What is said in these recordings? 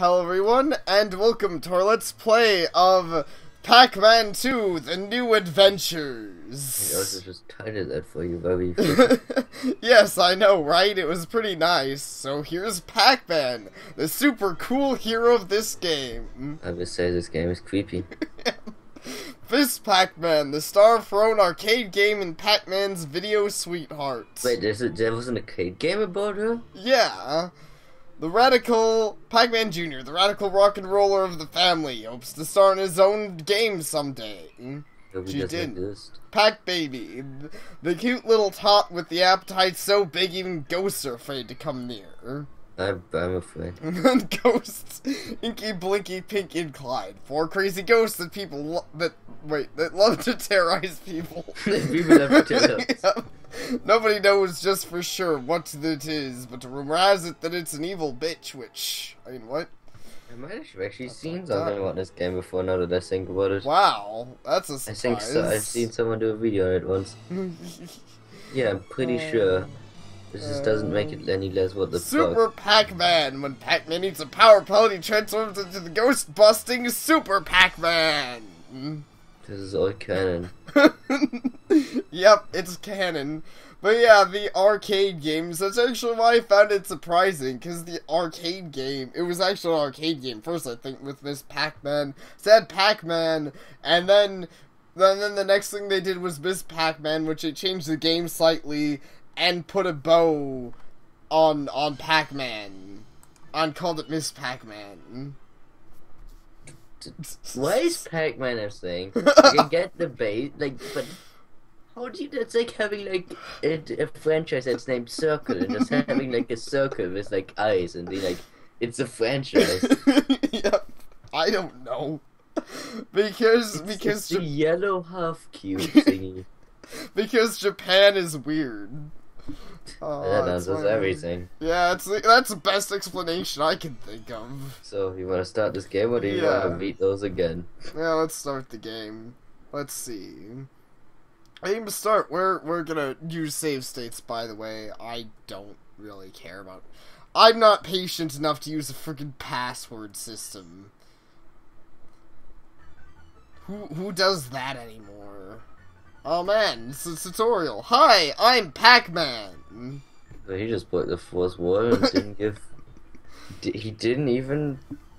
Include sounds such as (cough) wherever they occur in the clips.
Hello everyone, and welcome to our Let's Play of Pac-Man 2, The New Adventures. I also just titled that for you, Bobby. (laughs) yes, I know, right? It was pretty nice. So here's Pac-Man, the super cool hero of this game. I would say this game is creepy. (laughs) This Pac-Man, the Star Throne arcade game in Pac-Man's Video Sweetheart. Wait, there's a, there was an arcade game about her? Yeah. The radical Pac-Man Jr., the radical rock and roller of the family, hopes to star in his own game someday. She doesn't did. exist. Pac Baby, the cute little tot with the appetite so big even ghosts are afraid to come near. I'm, I'm afraid. And then ghosts, Inky, Blinky, Pink, and Clyde, four crazy ghosts that people lo- that wait that love to terrorize people. (laughs) People love to (laughs) Nobody knows just for sure what it is, but rumor has it that it's an evil bitch. Which I mean, what? I might have actually That's seen like something that. about this game before now that I think about it. Wow, that's a I surprise. think so. I've seen someone do a video on it once. (laughs) Yeah, I'm pretty Uh, sure. This just doesn't make it any less what the Super. Pac-Man. When Pac-Man needs a power pellet, he transforms into the ghost-busting Super Pac-Man. This is all canon. (laughs) yep, it's canon. But yeah, the arcade games, that's actually why I found it surprising, because the arcade game, it was actually an arcade game first, I think, with Miss Pac-Man, said Pac-Man, and then, then, then the next thing they did was Miss Pac-Man, which they changed the game slightly, and put a bow on, on Pac-Man, and called it Miss Pac-Man. Why is Pac-Man a thing? (laughs) I can get the bait, like, but how do you? That's like having like a, a franchise that's named Circle and just having like a circle with like eyes and be like, it's a franchise. (laughs) yep. I don't know. Because It's because the Ja- yellow half cube thingy. (laughs) because Japan is weird. (laughs) Oh, that it's answers funny. everything. Yeah, it's that's the best explanation I can think of. So you want to start this game, or do you Yeah. want to beat those again? Yeah, let's start the game. Let's see. Aim to start. We're we're gonna use save states. By the way, I don't really care about. I'm not patient enough to use a freaking password system. Who who does that anymore? Oh man, it's a tutorial. Hi, I'm Pac-Man. He just broke the fourth wall and didn't give. (laughs) He didn't even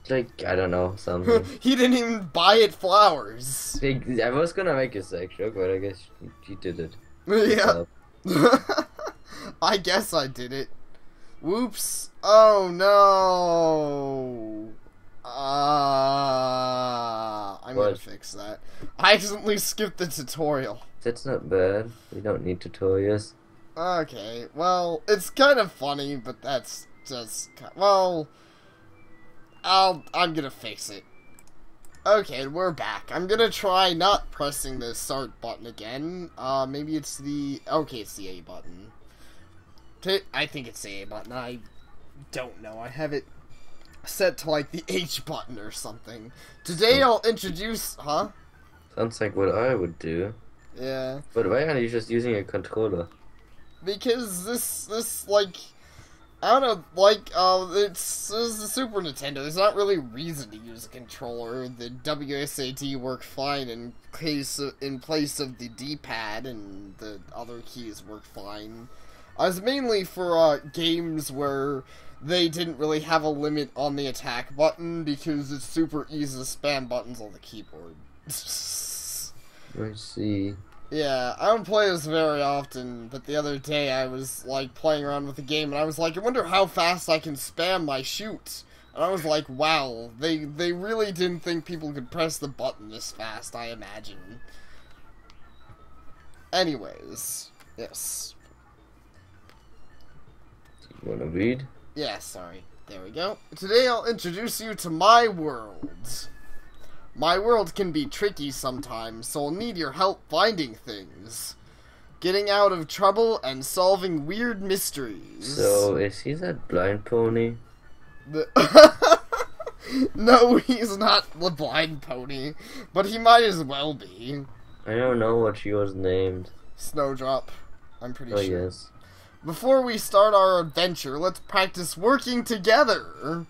like I don't know something. (laughs) he didn't even buy it flowers. I was gonna make a sex joke, but I guess he, did it. (laughs) yeah. I guess I did it. Whoops. Oh no. Uh, I'm gonna fix that. (laughs) I accidentally skipped the tutorial. That's not bad. We don't need tutorials. Okay, well, it's kind of funny, but that's just well. I'll I'm gonna fix it. Okay, we're back. I'm gonna try not pressing the start button again. Uh, maybe it's the okay, it's the A button. I think it's the A button. I don't know. I have it set to like the H button or something. Today I'll introduce, huh? Sounds like what I would do. Yeah. But why aren't you just using a controller? because this this like I don't know, like uh, it's, it's the Super Nintendo. There's not really reason to use a controller. The WSAD work fine in case in place of the D-pad, and the other keys work fine. I was mainly for uh, games where they didn't really have a limit on the attack button because it's super easy to spam buttons on the keyboard. (laughs) I see. Yeah, I don't play this very often, but the other day I was like playing around with the game and I was like, I wonder how fast I can spam my shoot. And I was like, wow, they they really didn't think people could press the button this fast, I imagine. Anyways, yes. Do You wanna read? Yeah, sorry. There we go. Today I'll introduce you to my world. My world can be tricky sometimes, so I'll need your help finding things. Getting out of trouble and solving weird mysteries. So is he that blind pony? The- (laughs) no, he's not the blind pony, but he might as well be. I don't know what she was named. Snowdrop, I'm pretty Oh sure. yes. Before we start our adventure, let's practice working together.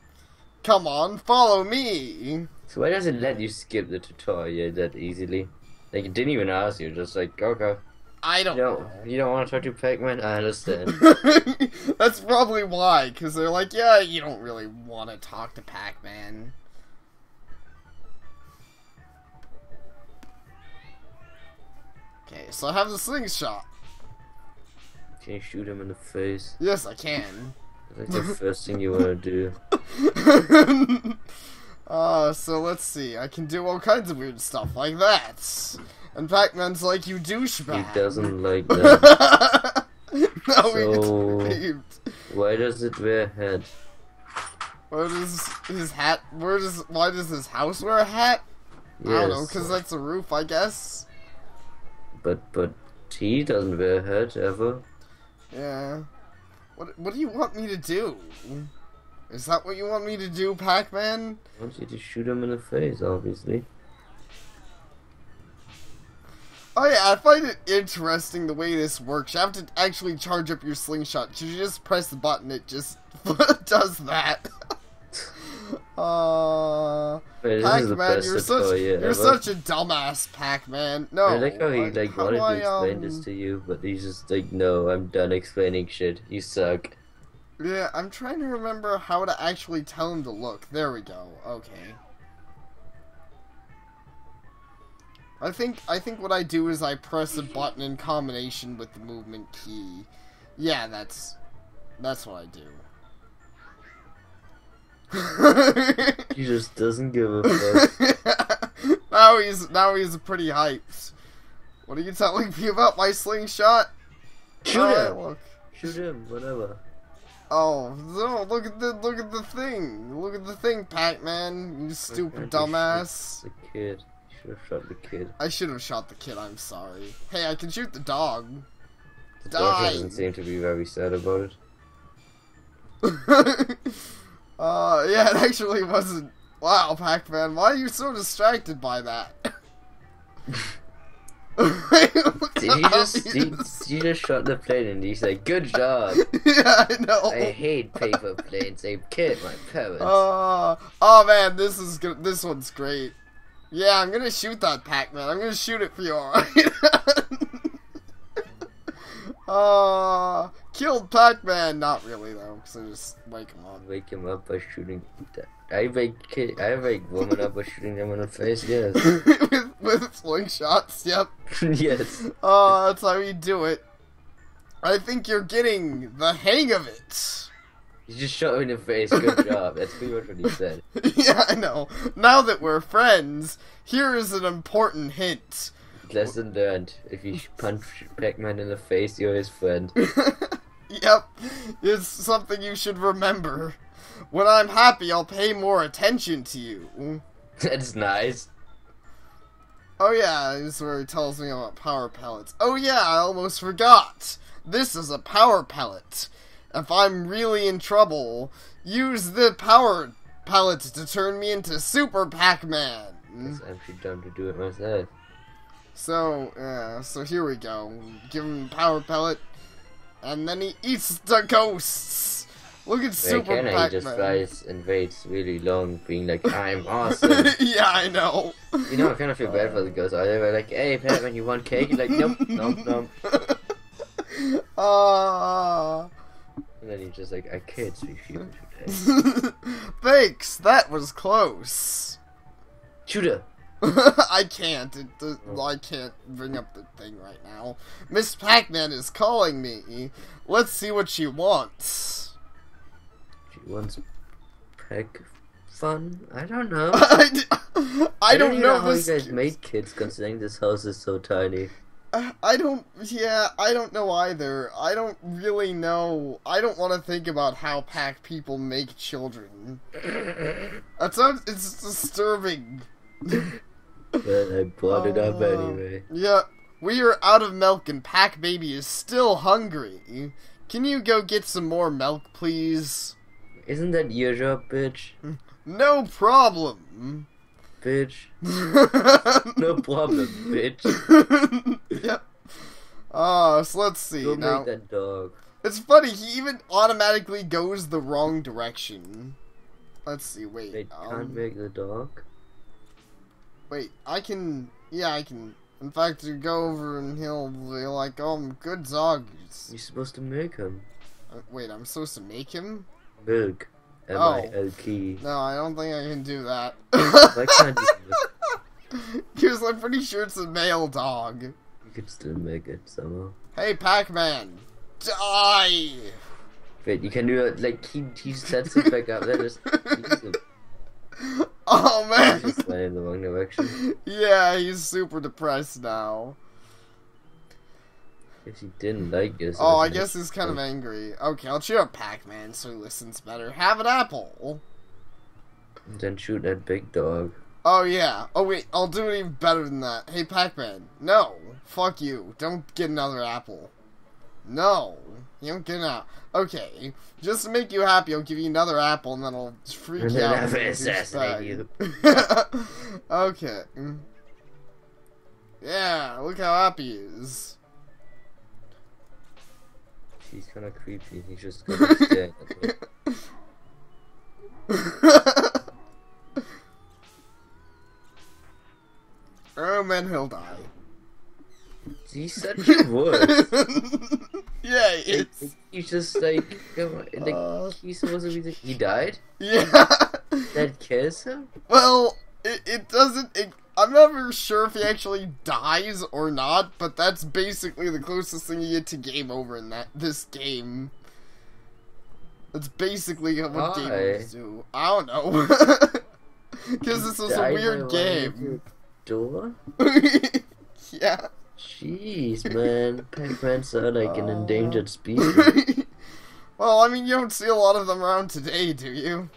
Come on, follow me. So why does it let you skip the tutorial that easily? Like it didn't even ask you, just like okay. I don't don't you don't want to talk to Pac-Man? I understand. (laughs) That's probably why, because they're like, yeah, you don't really want to talk to Pac Man. Okay, so I have the slingshot. Can you shoot him in the face? Yes, I can. That's like the first thing you want to do. (laughs) uh, so let's see. I can do all kinds of weird stuff like that. And Pac Man's like, you douchebag. He doesn't (laughs) like that. no, So-. Why does it wear a hat? Where does his hat? Where does? Why does his house wear a hat? I don't know, because that's a roof, I guess. but but he doesn't wear a hat ever. Yeah. What What do you want me to do? Is that what you want me to do, Pac-Man? I want you to shoot him in the face, obviously. Oh yeah, I find it interesting the way this works. You have to actually charge up your slingshot. You just press the button, it just (laughs) does that. (laughs) (laughs) uh, Wait, this Pac-Man, you're such you're ever. such a dumbass, Pac-Man. No, I like how he I- like wanted do to I, explain this um, to you, but he's just like, no, I'm done explaining shit. You suck. Yeah, I'm trying to remember how to actually tell him to look. There we go. Okay. I think I think what I do is I press a button in combination with the movement key. Yeah, that's that's what I do. (laughs) He just doesn't give a fuck. (laughs) now he's now he's pretty hyped. What are you telling me about my slingshot? Shoot Alright, him! look. Shoot him, whatever. Oh, no, look at the look at the thing. Look at the thing, Pac-Man. You stupid dumbass. The kid. Should have shot the kid. I should have shot the kid, I'm sorry. Hey, I can shoot the dog. The dog doesn't seem to be very sad about it. (laughs) uh, (laughs) yeah, it actually wasn't. Wow, Pac-Man, why are you so distracted by that? (laughs) Did he just (laughs) he, he just shot the plane and he's like, good job. yeah, I know. I hate paper planes. They killed my parents. Uh, oh man, this is good. This one's great. Yeah, I'm gonna shoot that Pac-Man. I'm gonna shoot it for you, alright? uh, killed Pac-Man. Not really though, because I just wake him up. Wake him up by shooting. I wake kid. I wake woman up by shooting them in the face. Yes. (laughs) with, with slingshots. Yep. (laughs) yes. Uh, that's how you do it. I think you're getting the hang of it. You just shot him in the face. Good (laughs) job. That's pretty much what he said. yeah, I know. Now that we're friends, here is an important hint. Lesson learned. If you punch Pac-Man in the face, you're his friend. Yep, it's something you should remember. When I'm happy, I'll pay more attention to you. That's nice. Oh yeah, this is where he tells me about power pellets. Oh yeah, I almost forgot. This is a power pellet. If I'm really in trouble, use the power pellet to turn me into Super Pac-Man. It's actually done to do it myself. So, yeah, so here we go. Give him power pellet, and then he eats the ghosts. Look at Super can he just Pac-Man. flies and waits really long, being like, (laughs) I'm awesome. (laughs) yeah, I know. You know, I kind of feel bad for the ghosts. Are they were like, hey, Pac-Man, you want cake? He's like, nope, nope, nope. Uh, (laughs) And then he's just like, I can't speak human today. thanks. That was close. Shooter! (laughs) I can't. It, does- oh. I can't bring up the thing right now. Miss Pac-Man is calling me. Let's see what she wants. She wants Pac fun? I don't know. (laughs) I, d- I don't even know, how this. you guys made kids considering this house is so tiny. (sighs) I don't. Yeah, I don't know either. I don't really know. I don't want to think about how pack people make children. (laughs) That sounds. It's disturbing. But I brought it up Uh, anyway. Yeah, we are out of milk and Pac Baby is still hungry. Can you go get some more milk, please? Isn't that your job, bitch? (laughs) No problem. Bitch. (laughs) No problem, bitch. (laughs) yep. Uh, so let's see. Go now, make that dog. it's funny, he even automatically goes the wrong direction. Let's see. Wait. Wait, can't um, make the dog. Wait. I can. Yeah, I can. In fact, you go over and he'll be like, "Oh, good dog." You're supposed to make him. Uh, Wait, I'm supposed to make him? Milk. M Oh. I L K. No, I don't think I can do that. (laughs) Because I'm pretty sure it's a male dog. you could still make it somehow. Hey, Pac-Man, die! Wait, you can do it like he he sets it back up. That (laughs) is. He's (laughs) Oh man. just went in the wrong direction. yeah, he's super depressed now. If he didn't like this. Oh, I guess he's kind of angry. Okay, I'll cheer up Pac-Man so he listens better. Have an apple. Then shoot that big dog. Oh yeah. Oh wait, I'll do it even better than that. Hey Pac-Man, no, fuck you. Don't get another apple. No, you don't get. Okay, just to make you happy, I'll give you another apple, and then I'll freak And you out. to your assassinate spag. (laughs) okay. Yeah, look how happy he is. He's kind of creepy. He's just kind of staring at me. (laughs) just like, like Uh. he's supposed to be. The, he died. Yeah. (laughs) That kills him. Well, it, it doesn't. It, I'm never sure if he actually dies or not, but that's basically the closest thing you get to game over in that this game. That's basically what Why? game overs do. I don't know. (laughs) Because this was a weird game. Door. (laughs) yeah. Jeez, man. Pac-Man's are like an Uh. endangered species. (laughs) well, I mean, you don't see a lot of them around today, do you?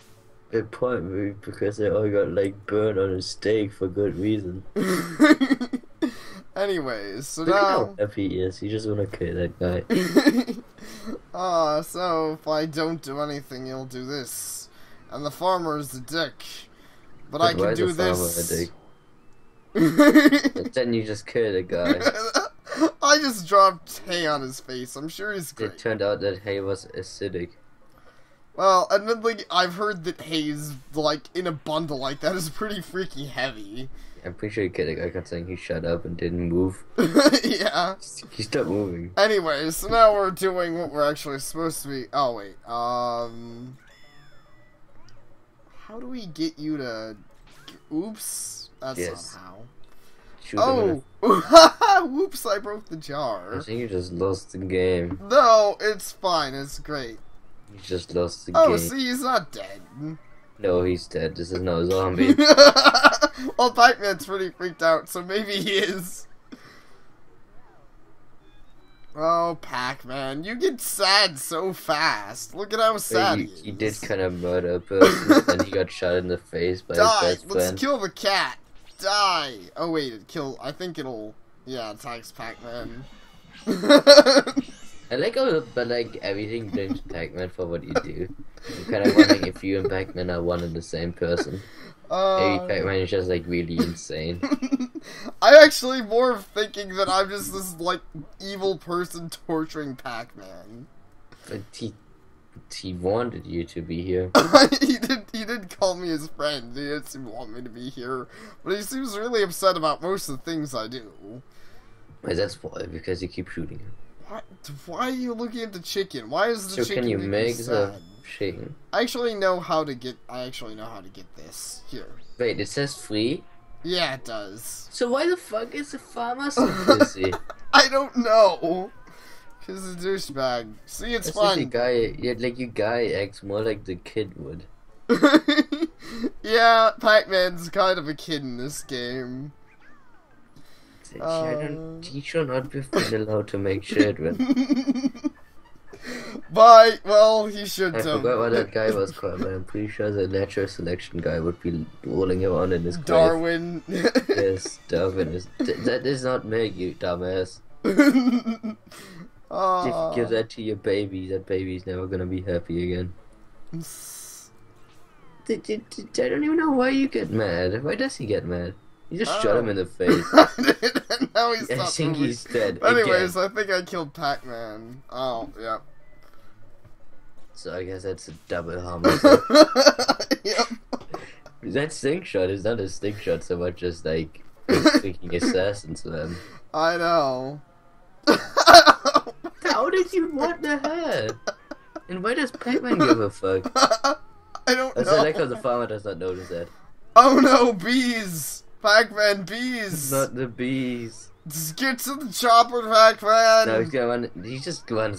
Good point, maybe because they all got like burned on a stake for good reason. (laughs) Anyways, so Look at now. how happy he is. He just wanna kill that guy. (laughs) Ah, so if I don't do anything, you'll do this. And the farmer is a dick. But, I But why can do this. A? But (laughs) then you just kill the guy. (laughs) I just dropped hay on his face. I'm sure he's It turned out that hay was acidic. Well, admittedly, I've heard that hay's, like, in a bundle like that is pretty freaky heavy. I'm pretty sure you killed the guy kept saying he shut up and didn't move. (laughs) yeah. He stopped moving. Anyways, so now we're doing what we're actually supposed to be. Oh, wait. Um. How do we get you to. Oops. That's Yes. not how. Shoot Oh! (laughs) Whoops, I broke the jar. I think you just lost the game. No, it's fine. It's great. You just lost the Oh, game. Oh, see, he's not dead. No, he's dead. This is no zombie. (laughs) well, Pac-Man's pretty freaked out, so maybe he is. Oh, Pac-Man, you get sad so fast. Look at how sad he, he is. he did kind of murder a person, and he got (laughs) shot in the face by Die! his best Let's kill the cat. Die! Oh wait, it kill. I think it'll. Yeah, it attacks Pac-Man. (laughs) I like how, but like everything blames Pac-Man for what you do. I'm kind of wondering if you and Pac-Man are one and the same person. Maybe uh, Pac-Man is just like really insane. (laughs) I'm actually more thinking that I'm just this like evil person torturing Pac-Man. But he, he wanted you to be here. (laughs) he did. He did call me his friend. He didn't seem to want me to be here, but he seems really upset about most of the things I do. Wait, that's why because you keep shooting him. Why? Why are you looking at the chicken? Why is the So chicken can you make sad? the chicken? I actually know how to get. I actually know how to get this here. Wait, it says free. Yeah, it does. So why the fuck is the farmer so pissy? I don't know. Cause a douchebag. See, it's That's like fun. guy, yeah, like your guy acts more like the kid would. (laughs) yeah, Pac-Man's kind of a kid in this game. I Uh. don't, he should not be allowed to make children. (laughs) But well, he should I have. forgot what that guy was (laughs) called, but I'm pretty sure the natural selection guy would be rolling around in his grave. Darwin. Yes, Darwin is. Th- that does not make you dumbass. You ah. give that to your baby, that baby's never gonna be happy again. (laughs) I don't even know why you get mad. Why does he get mad? You just shot him Oh. in the oh. face. now he's (laughs) I (laughs) think he's dead. Anyways, again. I think I killed Pac-Man. Oh, yeah. So I guess that's a double homicide. yep. That stink shot is not a stink shot so much as like freaking assassin slam. I know. How did you want the head? And why does Pac-Man give a fuck? (laughs) I don't That's know. Like how the farmer does not notice that. Oh no, bees! Pac-Man bees! Not the bees. Just get to the chopper, Pac-Man! No, he's gonna run. He's just going.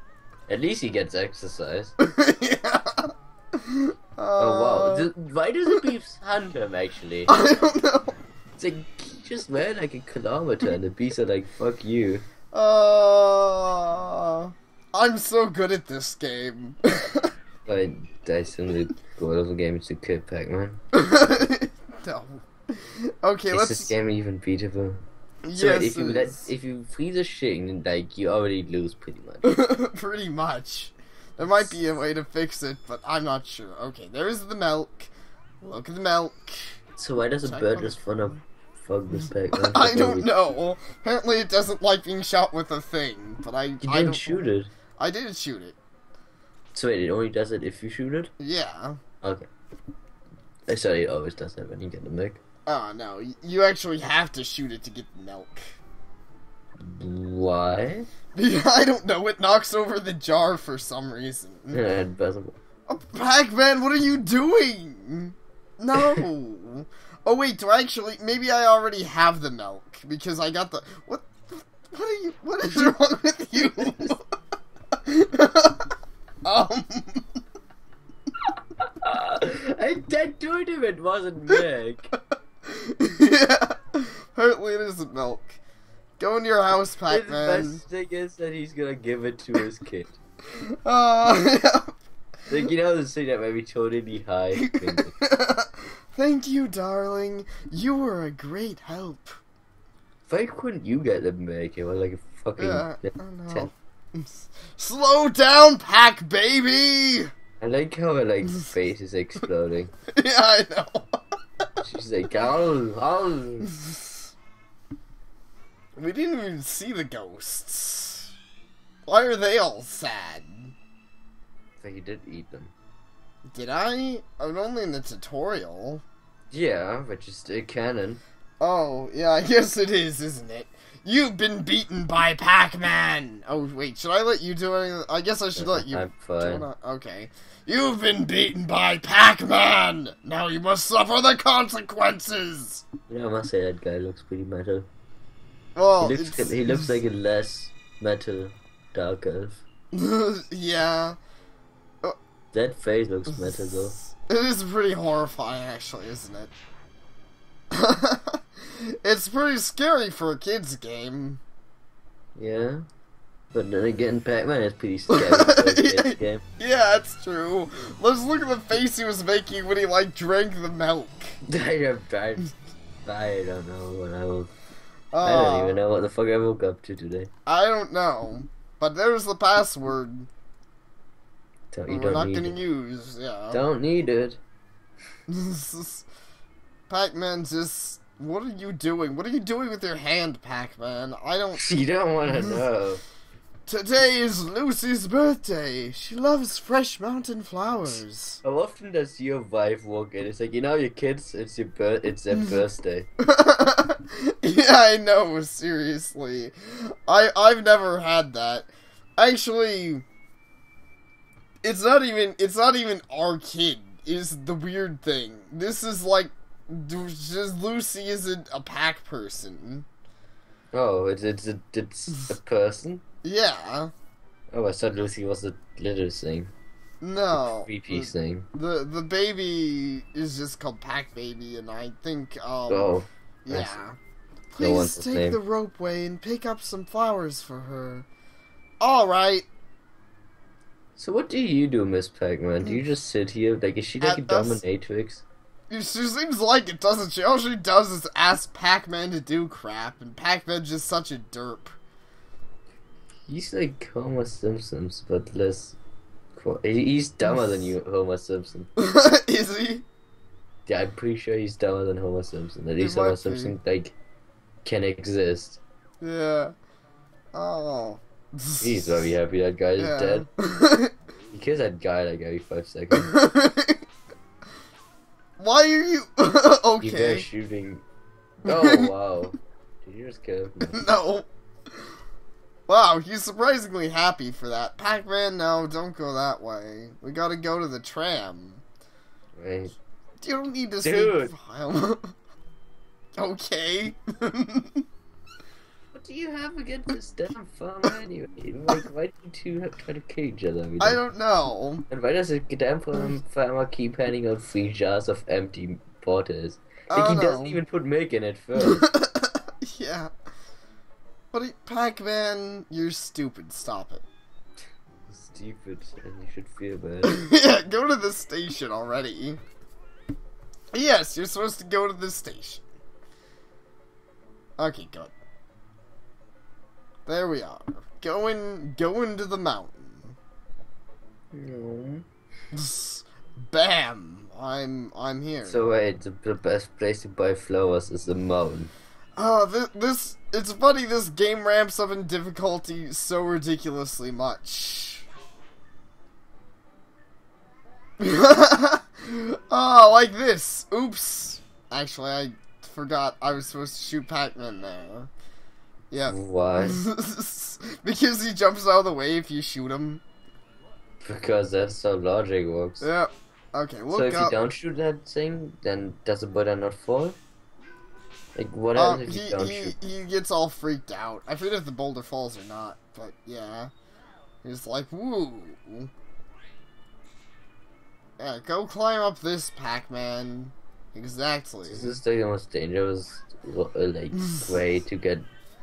(laughs) At least he gets exercise. (laughs) yeah. Oh wow! Uh, Why does the bees hunt him actually? I don't know. It's like he just ran like a kilometer, and the bees are like, "Fuck you." Uh, I'm so good at this game. I simply go over games to kill Pac-Man. (laughs) no. Okay, Is let's. this game even beatable? yes, So wait, if you let, is. if you freeze a shing, like you already lose pretty much. (laughs) Pretty much. There might be a way to fix it, but I'm not sure. Okay, there's the milk. Look at the milk. So why does a bird just the- wanna fuck this Pac-Man? (laughs) I don't know. Apparently, it doesn't like being shot with a thing, but I. You I didn't shoot it. I didn't shoot it. So wait, it only does it if you shoot it? Yeah. Okay. Eh, I sorry, it always does that when you get the milk. Oh no, you actually have to shoot it to get the milk. Why? (laughs) I don't know. It knocks over the jar for some reason. And doesn't- Oh, Pac-Man, what are you doing? No. (laughs) oh wait, do I actually? Maybe I already have the milk because I got the. What? What are you? What is (laughs) wrong with you? (laughs) um. I, him it wasn't milk. (laughs) yeah. Apparently it isn't milk. Go in your house, His Pac-Man. The best thing is that he's gonna give it to his kid. Oh, Uh, Like you know the scene that made me totally high. Thank you, darling. You were a great help. Why couldn't you get the milk? It was like a fucking. Uh, ten. know. (laughs) Slow down, Pac Baby. I like how her like (laughs) face is exploding. Yeah, I know. (laughs) She's like, oh, oh. We didn't even see the ghosts. Why are they all sad? Like he did eat them. Did I? I'm only in the tutorial. Yeah, which is a canon. Oh, yeah, (laughs) I guess it is, isn't it? You've been beaten by Pac-Man! Oh, wait, should I let you do it? I guess I should let you (laughs) I'm fine. Okay. You've been beaten by Pac-Man! Now you must suffer the consequences! You know, I must say that guy looks pretty metal. Well, he looks Oh, it's- he looks like a (laughs) less metal dark elf. yeah. That face looks metal though. It is pretty horrifying, actually, isn't it? (laughs) it's pretty scary for a kid's game. Yeah. But then again, Pac-Man is pretty scary (laughs) for a kid's game. Yeah, that's true. Let's look at the face he was making when he, like, drank the milk. (laughs) I don't, I, I don't know what I will. Uh, I don't even know what the fuck I woke up to today. I don't know. But there's the password. Don't, you We're don't not need gonna it. use, yeah. Don't need it. (laughs) Pac-Man just... What are you doing? What are you doing with your hand, Pac-Man? I don't... (laughs) You don't want to (laughs) know. Today is Lucy's birthday. She loves fresh mountain flowers. How often does your wife walk in? It's like you know your kids. It's your bir- It's their birthday. yeah, I know, seriously. I I've never had that. Actually it's not even it's not even our kid is the weird thing. This is like just Lucy isn't a pack person. Oh, it's it's a it's a (laughs) person. Yeah. Oh, I thought Lucy was a little thing, No. creepy The, thing. the the baby is just called Pac Baby and I think um Oh, Yeah. Please one's take the ropeway and pick up some flowers for her. All right. So what do you do, Miss Pac-Man? Do you hmm. just sit here? Like, is she like a At us- dominatrix? She seems like it, doesn't she? All she does is ask Pac-Man to do crap, and Pac-Man's just such a derp. He's like Homer Simpsons, but less. He's dumber than you, (laughs) Homer Simpson. (laughs) is he? Yeah, I'm pretty sure he's dumber than Homer Simpson. At least Homer. Simpson like can exist. Yeah. Oh. He's very happy that guy is yeah. dead. (laughs) He kills that guy like every five seconds. (laughs) Why are you (laughs) You guys okay? shooting. Oh wow! Did you just kill me? no. Wow, he's surprisingly happy for that. Pac-Man, no, don't go that way. We gotta go to the tram. Wait. You don't need to Dude. sneak file. okay. What do you have against this damn farmer anyway? Like, why do you two have try to kill each other? every I don't know. And why does the damn farm- farmer keep handing out free jars of empty waters? I Like, he don't doesn't even put milk in it (laughs) first. yeah. But he- Pac-Man, you're stupid. Stop it. Stupid, and you should feel bad. (laughs) yeah, go to the station already. Yes, you're supposed to go to the station. Okay, good. There we are. Going, going to the mountain. no. Bam! I'm, I'm here. So wait, the, the best place to buy flowers is the mountain. Ah, oh, this, this, it's funny, this game ramps up in difficulty so ridiculously much. oh, (laughs) like this. Oops. Actually, I forgot I was supposed to shoot Pac-Man there. Yeah. Why? (laughs) because he jumps out of the way if you shoot him. Because that's how logic works. Yeah. Okay, look so if up. you don't shoot that thing, then does the Buddha not fall? Like what Um, if he, you don't he, shoot? he gets all freaked out. I forget if the boulder falls or not, but yeah. He's like, woo. Yeah, go climb up this Pac-Man. Exactly. This is the most dangerous uh, like (laughs) way to get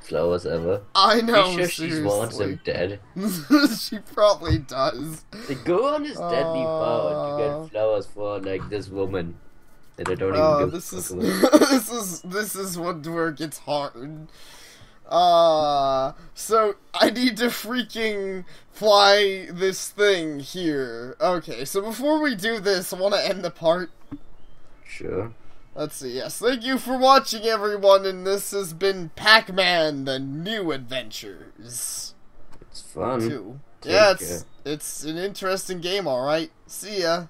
flowers ever. I know, you sure she wants him dead? (laughs) she probably does. Like go on this deadly power to Uh. get flowers for like this woman that I don't even Oh, give (laughs) this is this is this is what where it gets hard. Uh so I need to freaking fly this thing here. Okay, so before we do this, I want to end the part. Sure. Let's see. Yes, thank you for watching, everyone, and this has been Pac-Man: The New Adventures. It's fun. Take Yeah, it's it's an interesting game. All right. See ya.